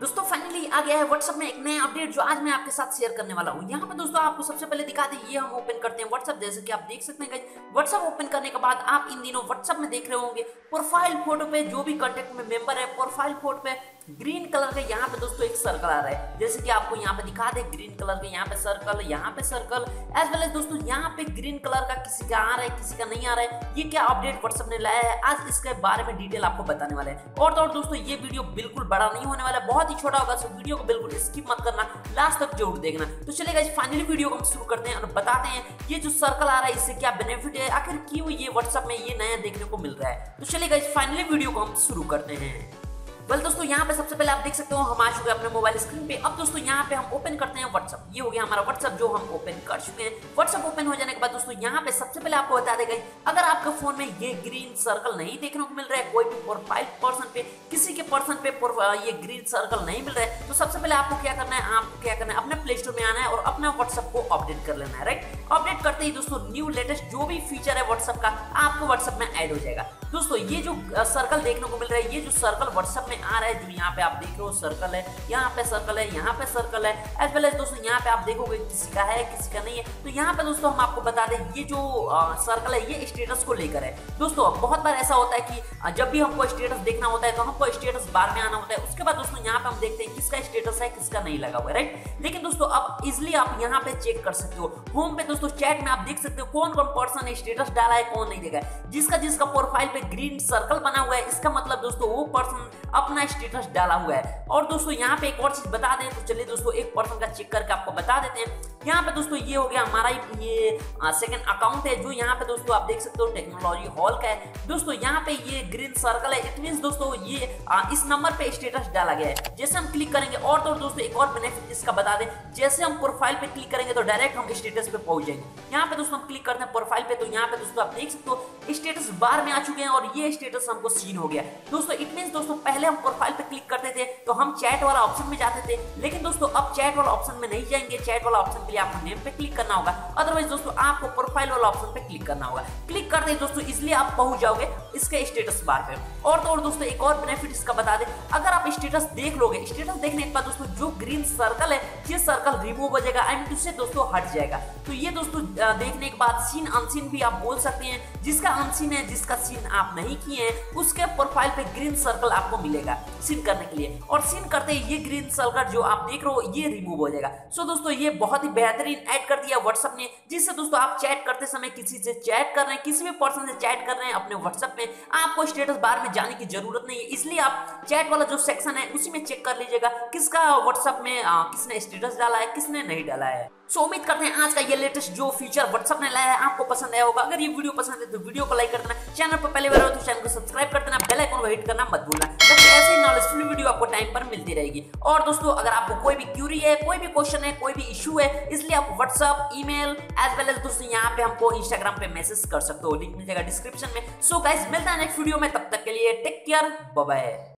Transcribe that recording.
दोस्तों फाइनली आ गया है व्हाट्सएप में एक नया अपडेट जो आज मैं आपके साथ शेयर करने वाला हूँ। यहाँ पे दोस्तों, आपको सबसे पहले दिखा दें, ये हम ओपन करते हैं व्हाट्सएप जैसे कि आप देख सकते हैं व्हाट्सएप ओपन करने के बाद आप इन दिनों व्हाट्सएप में देख रहे होंगे प्रोफ़ाइल फ़ोटो पे जो भी कॉन्टेक्ट में मेंबर है प्रोफ़ाइल फ़ोटो पे ग्रीन कलर का यहाँ पे दोस्तों एक सर्कल आ रहा है। जैसे कि आपको यहाँ पे दिखा दे ग्रीन कलर का यहाँ पे सर्कल यहाँ पे सर्कल एज वेल एज दोस्तों यहाँ पे ग्रीन कलर का किसी का आ रहा है, किसी का नहीं आ रहा है। ये क्या अपडेट व्हाट्सएप ने लाया है? आज इसके बारे में डिटेल आपको बताने वाले हैं। और तो और दोस्तों, ये वीडियो बिल्कुल बड़ा नहीं होने वाला बहुत ही छोटा होगा वीडियो को बिल्कुल स्किप मत करना लास्ट तक ज़रूर देखना। तो चलेगा फाइनली वीडियो को हम शुरू करते हैं और बताते हैं, ये जो सर्कल आ रहा है, इससे क्या बेनिफिट है, आखिर क्यों ये व्हाट्सएप में ये नया देखने को मिल रहा है? तो चलेगा फाइनली वीडियो को हम शुरू करते हैं। वेल दोस्तों, यहाँ पे सबसे पहले आप देख सकते हो, हम आ चुके अपने मोबाइल स्क्रीन पे। अब दोस्तों, यहाँ पे हम ओपन करते हैं व्हाट्सअप ये हो गया हमारा व्हाट्सअप जो हम ओपन कर चुके हैं। व्हाट्सअप ओपन हो जाने के बाद दोस्तों, यहाँ पे सबसे पहले आपको बता देगा अगर आपके फ़ोन में ये ग्रीन सर्कल नहीं देखने को मिल रहा है, कोई भी प्रोफ़ाइल पर्सन पे, किसी के पर्सन पे ये ग्रीन सर्कल नहीं मिल रहा है तो सबसे पहले आपको क्या करना है, आपको क्या करना है, अपने प्ले स्टोर में आना है और अपना व्हाट्सअप को अपडेट कर लेना है राइट अपडेट करते ही दोस्तों न्यू लेटेस्ट जो भी फीचर है व्हाट्सअप का, आपको व्हाट्सअप में ऐड हो जाएगा। दोस्तों, ये जो सर्कल देखने को मिल रहा है, ये जो सर्कल व्हाट्सएप में आ रहा है यहाँ पे आप देख रहे हो सर्कल है। यहाँ पे सर्कल है, यहाँ पे सर्कल है। एज वेल एज दोस्तों, यहाँ पे आप देखोगे किसी का है, किसी का नहीं है। तो यहाँ पे दोस्तों, हम आपको बता दें, ये जो सर्कल है, ये स्टेटस को लेकर है। दोस्तों, बहुत बार ऐसा होता है कि जब भी हमको स्टेटस देखना होता है तो हमको स्टेटस बार में आना होता है। उसके बाद दोस्तों, यहाँ पे हम देखते हैं किसका स्टेटस है, किसका नहीं लगा हुआ है राइट लेकिन दोस्तों, अब इजिली आप यहाँ पे चेक कर सकते हो। होम पे दोस्तों चैट में आप देख सकते हो कौन कौन पर्सन ने स्टेटस डाला है, कौन नहीं देखा है। जिसका जिसका प्रोफ़ाइल पे ग्रीन सर्कल बना हुआ है, इसका मतलब दोस्तों, वो पर्सन अपना स्टेटस डाला हुआ है। और दोस्तों, यहाँ पे एक और चीज़ बता दें तो चलिए दोस्तों, एक पर्सन का चेक करके आपको बता देते हैं। यहाँ पे दोस्तों ये हो गया हमारा ये सेकंड अकाउंट है जो यहाँ पे दोस्तों आप देख सकते हो टेक्नोलॉजी हॉल का है। दोस्तों यहाँ पे ये ग्रीन सर्कल है। इट मीन दोस्तों ये आ, इस नंबर पे स्टेटस डाला गया है। जैसे हम क्लिक करेंगे और तो दोस्तों एक और बेनिफिट इसका बता दें। जैसे हम प्रोफ़ाइल पे क्लिक करेंगे तो डायरेक्ट हम स्टेटस पे पहुँच जाएँगे। यहाँ पे दोस्तों हम क्लिक करते हैं प्रोफ़ाइल पे तो यहाँ पे दोस्तों आप देख सकते हो स्टेटस बार में आ चुके हैं और ये स्टेटस हमको सीन हो गया। दोस्तों इट मीन दोस्तों पहले हम प्रोफ़ाइल पे क्लिक करते थे तो हम चैट वाला ऑप्शन में जाते थे। लेकिन दोस्तों अब चैट वाला ऑप्शन में नहीं जाएँगे। चैट वाला ऑप्शन के लिए आपको नेम पे क्लिक करना होगा। अदरवाइज़ दोस्तों, आपको प्रोफ़ाइल वाला ऑप्शन पे क्लिक करना होगा। क्लिक करते दोस्तों, इसलिए आप पहुँच जाओगे इसके स्टेटस बार पे। और तो और दोस्तों, एक और बेनिफिट इसका बता दें। अगर आप स्टेटस देख लोगे स्टेटस देखने के बाद दोस्तों, जो ग्रीन सर्कल है, ये सर्कल रिमूव हो जाएगा एंड उससे दोस्तों हट जाएगा। तो ये दोस्तों देखने के बाद सीन अनसीन भी आप बोल सकते हैं। जिसका अनसीन है, जिसका सीन आप नहीं किए हैं, उसके प्रोफ़ाइल पे ग्रीन सर्कल आपको मिलेगा सीन करने के लिए। और सीन करते ही ये ग्रीन सर्कल जो आप देख रहे हो, ये रिमूव हो जाएगा। सो दोस्तों, ये बहुत ही बेहतरीन ऐड कर दिया व्हाट्सअप ने जिससे दोस्तों आप चैट करते समय किसी से चैट कर रहे हैं किसी भी पर्सन से चैट कर रहे हैं अपने व्हाट्सएप में आपको स्टेटस बार में जाने की ज़रूरत नहीं है। इसलिए आप चैट वाला जो सेक्शन है उसी में चेक कर लीजिएगा किसका व्हाट्सअप में आ, किसने स्टेटस डाला है किसने नहीं डाला है। सो उम्मीद करते हैं आज का ये लेटेस्ट जो फीचर व्हाट्सएप ने लाया है, आपको पसंद आया होगा। अगर ये वीडियो पसंद है तो वीडियो को लाइक कर देना। चैनल पर पहले बार हो तो चैनल को सब्सक्राइब कर देना। बेल आइकन को हिट करना मत भूलना। ऐसी नॉलेजफुल वीडियो आपको टाइम पर मिलती रहेगी। और दोस्तों, अगर आपको कोई भी क्यूरी है, कोई भी क्वेश्चन है, कोई भी इशू है, इसलिए आप WhatsApp email as well as दोस्तों यहाँ पे हमको इंस्टाग्राम पे मैसेज कर सकते हो। लिंक मिल जाएगा डिस्क्रिप्शन में। सो गाइस मिलता है नेक्स्ट वीडियो में। तब तक के लिए टेक केयर बाय